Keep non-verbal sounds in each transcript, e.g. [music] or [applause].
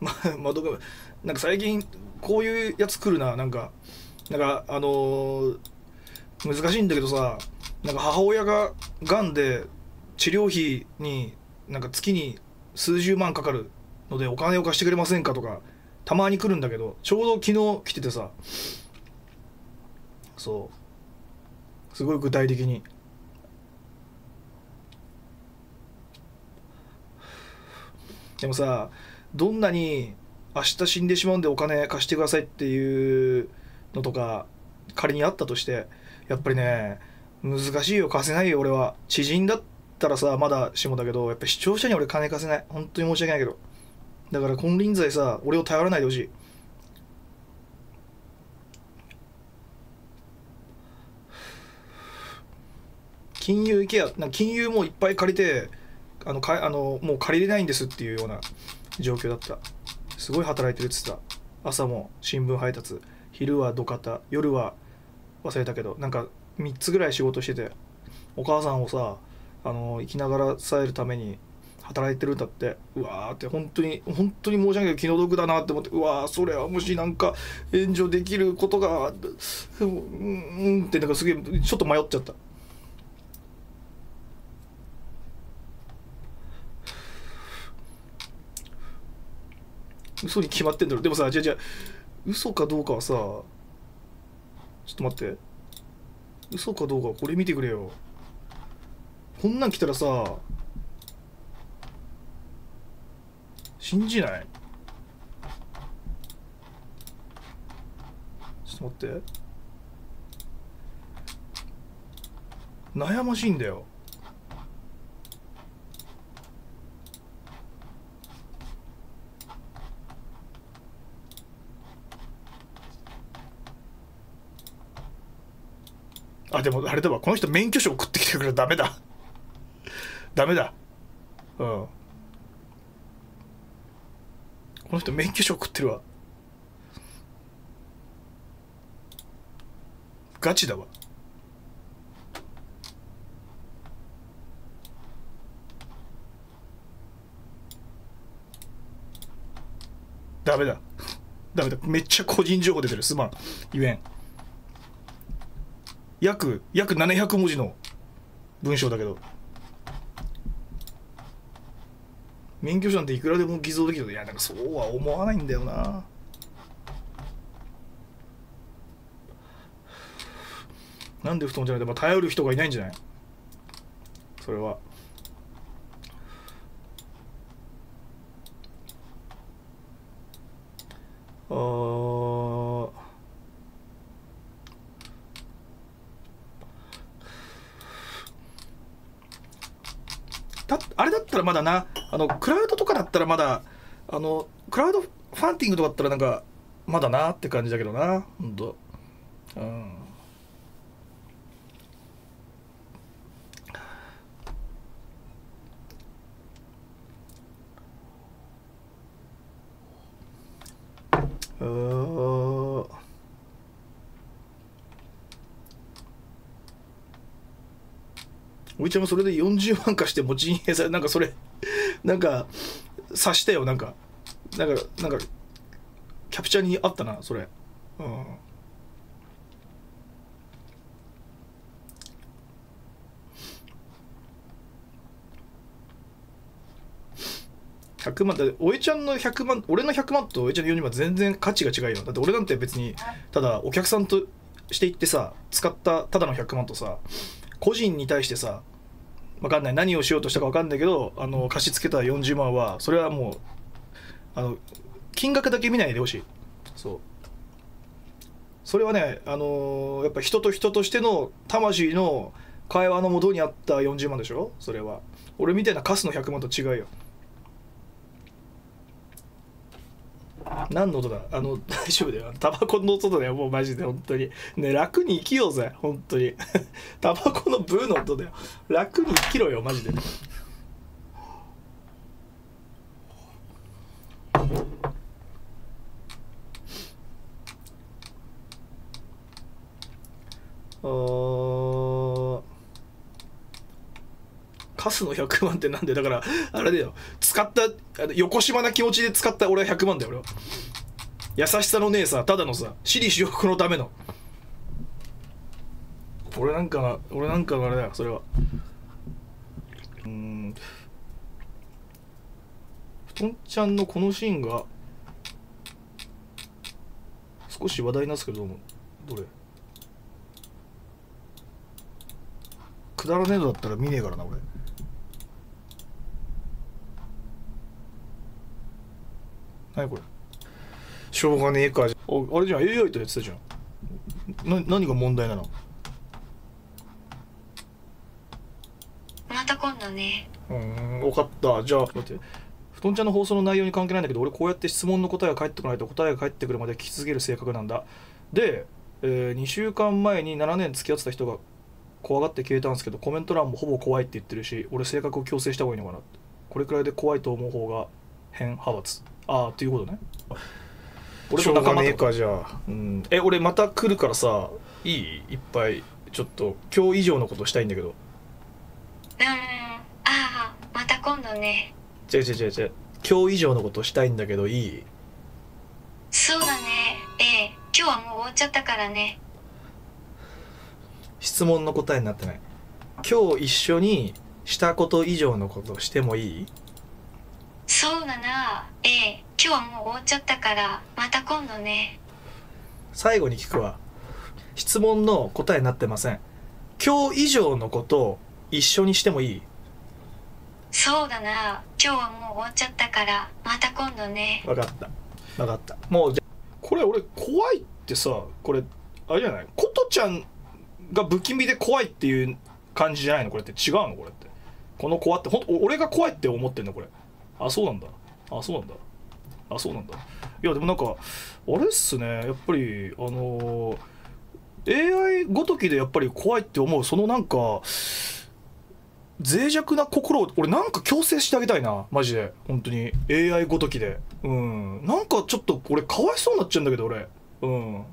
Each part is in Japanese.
まあ、[laughs] まあ、どこなんか最近こういうやつ来るななんか。なんかあのー難しいんだけどさなんか母親ががんで治療費になんか月に数十万かかるのでお金を貸してくれませんかとかたまに来るんだけどちょうど昨日来ててさ。そう。すごい具体的に。でもさどんなに明日死んでしまうんでお金貸してくださいっていうのとか仮にあったとしてやっぱりね難しいよ貸せないよ俺は。知人だったらさまだしもだけどやっぱ視聴者に俺金貸せない。本当に申し訳ないけど。だから金輪際さ俺を頼らないでほしい。金融行けや金融もいっぱい借りてあのかあのもう借りれないんですっていうような。状況だった。すごい働いてるって言ってた。朝も新聞配達。昼は土方。夜は忘れたけどなんか3つぐらい仕事しててお母さんをさあの生きながら支えるために働いてるんだって。うわーって本当に本当に申し訳ない気の毒だなって思ってうわーそれはもしなんか援助できることがうんうんってなんかすげえちょっと迷っちゃった。嘘に決まってんだろ。でもさじゃあじゃ嘘かどうかはさちょっと待って。嘘かどうかはこれ見てくれよ。こんなん来たらさ信じない？ちょっと待って。悩ましいんだよ。あでもあれだわ。この人免許証送ってきてくれダメだ。ダメだ。うん。この人免許証送ってるわ。ガチだわ。ダメだ。ダメだ。めっちゃ個人情報出てる。すまん。言えん。約約700文字の文章だけど。免許証なんていくらでも偽造できる。いやなんかそうは思わないんだよな。なんで布団じゃないでも頼る人がいないんじゃない？それは。あー。あれだったらまだなあのクラウドとかだったらまだあのクラウドファンティングとかだったらなんかまだなって感じだけどなほんと。うん。うー。おいちゃんもそれで40万貸して持ち家さなんかそれなんか察したよなんか。なんかなんかキャプチャーにあったなそれ。うん。100万だっておえちゃんの100万俺の100万とおえちゃんの40万全然価値が違うよ。だって俺なんて別にただお客さんとして行ってさ使ったただの100万とさ個人に対してさ分かんない。何をしようとしたか分かんないけどあの貸し付けた40万はそれはもうあの金額だけ見ないでほしい。そう。それはねあのやっぱ人と人としての魂の会話のもとにあった40万でしょ？それは。俺みたいなカスの100万と違うよ何の音だ？あの [laughs] 大丈夫だよ。タバコの音だよもうマジで本当に。ね楽に生きようぜ本当に。[laughs] タバコのブーの音だよ。楽に生きろよマジで。あーハスの100万ってなんでだからあれだよ。使ったあの横島な気持ちで使った俺は100万だよ俺は。優しさのねえさただのさ私利私欲のための。俺なんか俺なんかあれだよそれは。うん。ふとんちゃんのこのシーンが少し話題なってたけどどれ？くだらねえのだったら見ねえからな俺。何これ？しょうがねえか。ああれじゃん。AI とやってたじゃん。な何が問題なの？また今度ね。うーん分かった。じゃあ待って。ふとんちゃんの放送の内容に関係ないんだけど俺こうやって質問の答えが返ってこないと答えが返ってくるまで聞き続ける性格なんだ。で、え2週間前に7年付き合ってた人が怖がって消えたんですけどコメント欄もほぼ怖いって言ってるし俺性格を強制した方がいいのかなって。これくらいで怖いと思う方が変派閥ああっていうことね。俺と仲間とか。じゃあ、うん、え俺また来るからさいい？いっぱい。ちょっと今日以上のことしたいんだけど。うん。ああまた今度ね。違う違う違う違う。今日以上のことしたいんだけどいい？そうだね。ええ。今日はもう終わっちゃったからね。質問の答えになってない。今日一緒にしたこと以上のことしてもいい？そうだな。ええ今日はもう終わっちゃったからまた今度ね。最後に聞くわ。質問の答えになってません。今日以上のことを一緒にしてもいい？そうだな。今日はもう終わっちゃったからまた今度ね。分かった。分かった。もうじゃこれ俺怖いってさこれあれじゃない？ことちゃんが不気味で怖いっていう感じじゃないの？これって。違うの？これって。この怖ってほんと俺が怖いって思ってんの？これあそうなんだ。あそうなんだ。あそうなんだ。いやでもなんかあれっすね。やっぱりあのー AI ごときでやっぱり怖いって思うそのなんか脆弱な心を俺なんか強制してあげたいな。マジで。本当に。AI ごときで。うん。なんかちょっと俺かわいそうになっちゃうんだけど俺。うん。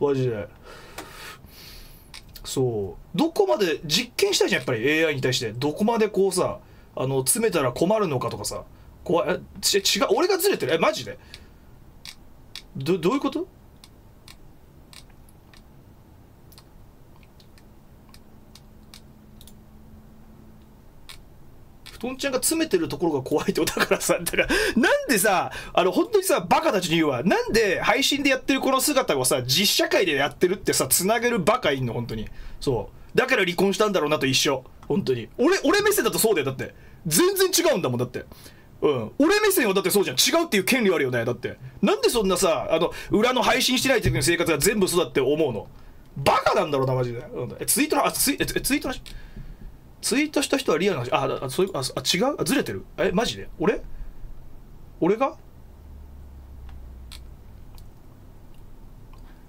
マジで。そう。どこまで実験したいじゃんやっぱり。AI に対して。どこまでこうさあの詰めたら困るのかとかさ。怖い。ち違う。俺がずれてる。えマジで？どどういうこと？ふとんちゃんが詰めてるところが怖いってことだからさ。だからなんでさあの本当にさバカたちに言うわ。なんで配信でやってるこの姿をさ実社会でやってるってさつなげるバカいんの？本当に。そう。だから離婚したんだろうなと一緒。本当に。俺俺目線だとそうだよ。だって全然違うんだもん。だって。うん、俺目線はだってそうじゃん。違うっていう権利あるよね。だって。なんでそんなさあの裏の配信してない時の生活が全部そうだって思うの？バカなんだろうなマジで、うん。えツイートのあツイえツイートのツイートした人はリアルな話ああそういうあ違う？あずれてる？えマジで？俺？俺が？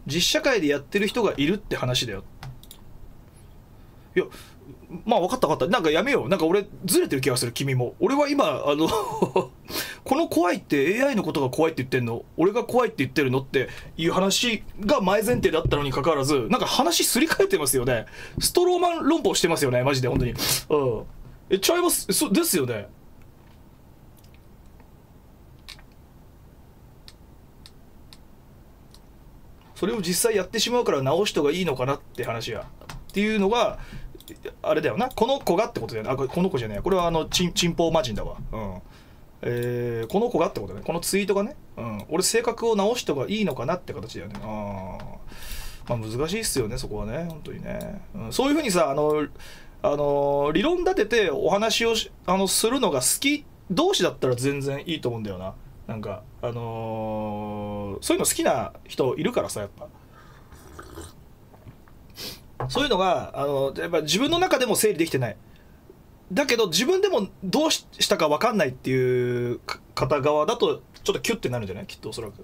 実社会でやってる人がいるって話だよ。いやまあ分かった分かった。なんかやめよう。なんか俺ずれてる気がする君も。俺は今あの [laughs] この怖いって AI のことが怖いって言ってんの？俺が怖いって言ってるのっていう話が前前提だったのにかかわらずなんか話すり替えてますよね。ストローマン論法してますよねマジで本当に。うん。えちゃいます？そですよね。それを実際やってしまうから直しとがいいのかなって話や。っていうのがあれだよな。この子がってことだよね。あこの子じゃねえこれはあのチンチンポー魔人だわ。うん。えーこの子がってことだね。このツイートがね、うん、俺性格を直した方がいいのかなって形だよね。あー。まあ難しいっすよねそこはね。本当にね、うん、そういうふうにさあのあの理論立ててお話をあのするのが好き同士だったら全然いいと思うんだよな。なんかあのーそういうの好きな人いるからさやっぱ。そういうのがあのやっぱ自分の中でも整理できてない。だけど自分でもどうしたか分かんないっていう方側だとちょっとキュッてなるんじゃない？きっとおそらく、